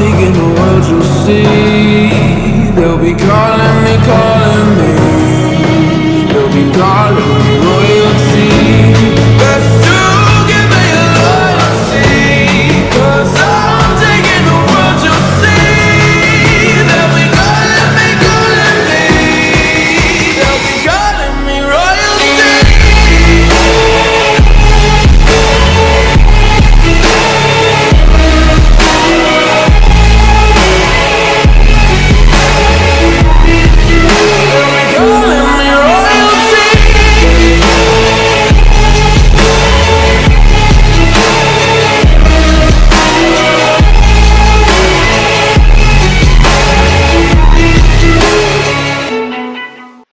in the world, you'll see. They'll be calling